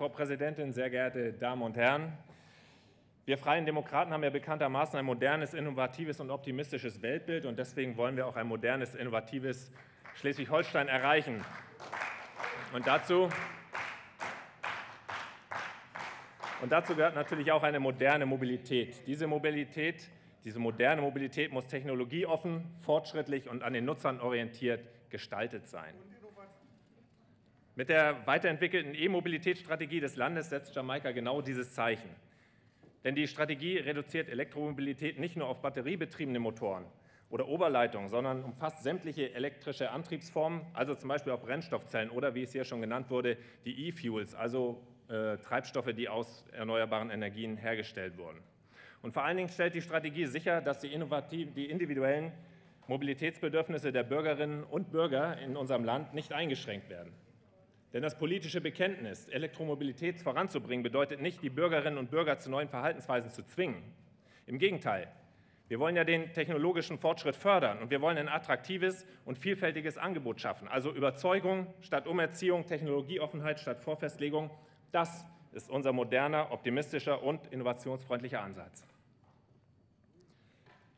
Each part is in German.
Frau Präsidentin, sehr geehrte Damen und Herren. Wir Freien Demokraten haben ja bekanntermaßen ein modernes, innovatives und optimistisches Weltbild und deswegen wollen wir auch ein modernes, innovatives Schleswig-Holstein erreichen. Und dazu, und dazu gehört natürlich auch eine moderne Mobilität. Diese Mobilität, diese moderne Mobilität muss technologieoffen, fortschrittlich und an den Nutzern orientiert gestaltet sein. Mit der weiterentwickelten E-Mobilitätsstrategie des Landes setzt Jamaika genau dieses Zeichen. Denn die Strategie reduziert Elektromobilität nicht nur auf batteriebetriebene Motoren oder Oberleitungen, sondern umfasst sämtliche elektrische Antriebsformen, also zum Beispiel auch Brennstoffzellen oder, wie es hier schon genannt wurde, die E-Fuels, also äh, Treibstoffe, die aus erneuerbaren Energien hergestellt wurden. Und vor allen Dingen stellt die Strategie sicher, dass die, die individuellen Mobilitätsbedürfnisse der Bürgerinnen und Bürger in unserem Land nicht eingeschränkt werden. Denn das politische Bekenntnis, Elektromobilität voranzubringen, bedeutet nicht, die Bürgerinnen und Bürger zu neuen Verhaltensweisen zu zwingen. Im Gegenteil, wir wollen ja den technologischen Fortschritt fördern und wir wollen ein attraktives und vielfältiges Angebot schaffen. Also Überzeugung statt Umerziehung, Technologieoffenheit statt Vorfestlegung. Das ist unser moderner, optimistischer und innovationsfreundlicher Ansatz.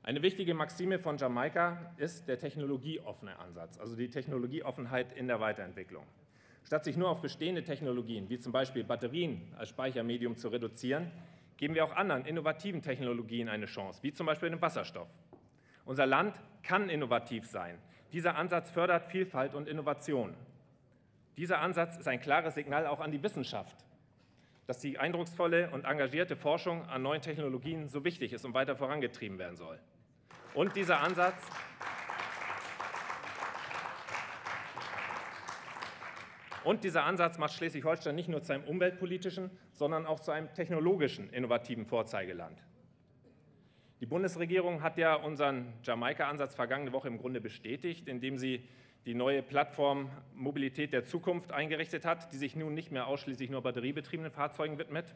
Eine wichtige Maxime von Jamaika ist der technologieoffene Ansatz, also die Technologieoffenheit in der Weiterentwicklung. Statt sich nur auf bestehende Technologien, wie zum Beispiel Batterien als Speichermedium zu reduzieren, geben wir auch anderen innovativen Technologien eine Chance, wie zum Beispiel dem Wasserstoff. Unser Land kann innovativ sein. Dieser Ansatz fördert Vielfalt und Innovation. Dieser Ansatz ist ein klares Signal auch an die Wissenschaft, dass die eindrucksvolle und engagierte Forschung an neuen Technologien so wichtig ist und weiter vorangetrieben werden soll. Und dieser Ansatz Und dieser Ansatz macht Schleswig-Holstein nicht nur zu einem umweltpolitischen, sondern auch zu einem technologischen, innovativen Vorzeigeland. Die Bundesregierung hat ja unseren Jamaika-Ansatz vergangene Woche im Grunde bestätigt, indem sie die neue Plattform Mobilität der Zukunft eingerichtet hat, die sich nun nicht mehr ausschließlich nur batteriebetriebenen Fahrzeugen widmet.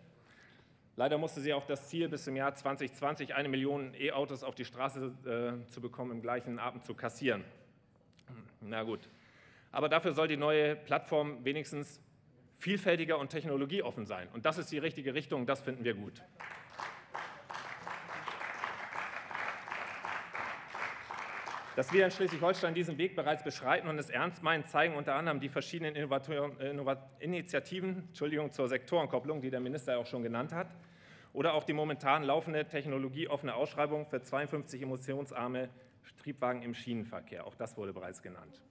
Leider musste sie auch das Ziel, bis zum Jahr 2020 eine Million E-Autos auf die Straße äh, zu bekommen, im gleichen Atemzug kassieren. Na gut, aber dafür soll die neue Plattform wenigstens vielfältiger und technologieoffen sein. Und das ist die richtige Richtung, das finden wir gut. Dass wir in Schleswig-Holstein diesen Weg bereits beschreiten und es ernst meinen, zeigen unter anderem die verschiedenen Initiativen Entschuldigung, zur Sektorenkopplung, die der Minister auch schon genannt hat, oder auch die momentan laufende technologieoffene Ausschreibung für 52 emissionsarme Triebwagen im Schienenverkehr. Auch das wurde bereits genannt.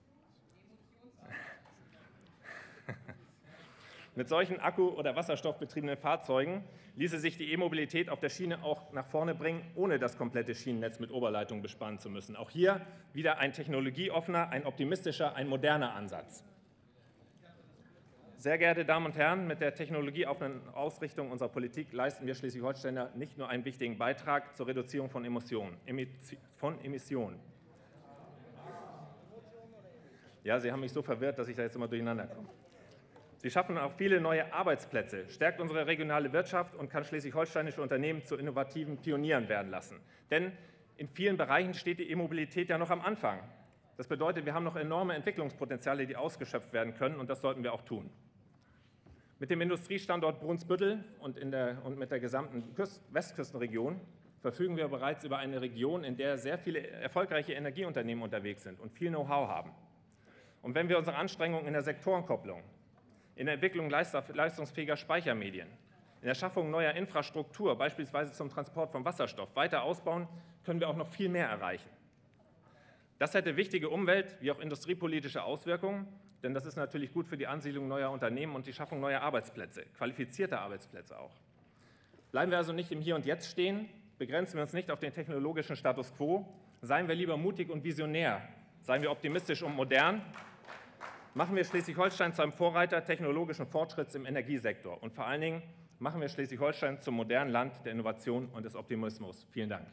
Mit solchen akku- oder wasserstoffbetriebenen Fahrzeugen ließe sich die E-Mobilität auf der Schiene auch nach vorne bringen, ohne das komplette Schienennetz mit Oberleitung bespannen zu müssen. Auch hier wieder ein technologieoffener, ein optimistischer, ein moderner Ansatz. Sehr geehrte Damen und Herren, mit der technologieoffenen Ausrichtung unserer Politik leisten wir Schleswig-Holsteiner nicht nur einen wichtigen Beitrag zur Reduzierung von Emissionen. Von Emissionen. Ja, Sie haben mich so verwirrt, dass ich da jetzt immer durcheinander komme. Sie schaffen auch viele neue Arbeitsplätze, stärkt unsere regionale Wirtschaft und kann schleswig-holsteinische Unternehmen zu innovativen Pionieren werden lassen. Denn in vielen Bereichen steht die E-Mobilität ja noch am Anfang. Das bedeutet, wir haben noch enorme Entwicklungspotenziale, die ausgeschöpft werden können, und das sollten wir auch tun. Mit dem Industriestandort Brunsbüttel und, der, und mit der gesamten Küst, Westküstenregion verfügen wir bereits über eine Region, in der sehr viele erfolgreiche Energieunternehmen unterwegs sind und viel Know-how haben. Und wenn wir unsere Anstrengungen in der Sektorenkopplung in der Entwicklung leistungsfähiger Speichermedien, in der Schaffung neuer Infrastruktur, beispielsweise zum Transport von Wasserstoff, weiter ausbauen, können wir auch noch viel mehr erreichen. Das hätte wichtige umwelt- wie auch industriepolitische Auswirkungen, denn das ist natürlich gut für die Ansiedlung neuer Unternehmen und die Schaffung neuer Arbeitsplätze, qualifizierter Arbeitsplätze auch. Bleiben wir also nicht im Hier und Jetzt stehen, begrenzen wir uns nicht auf den technologischen Status quo, seien wir lieber mutig und visionär, seien wir optimistisch und modern machen wir Schleswig-Holstein zu einem Vorreiter technologischen Fortschritts im Energiesektor. Und vor allen Dingen machen wir Schleswig-Holstein zum modernen Land der Innovation und des Optimismus. Vielen Dank.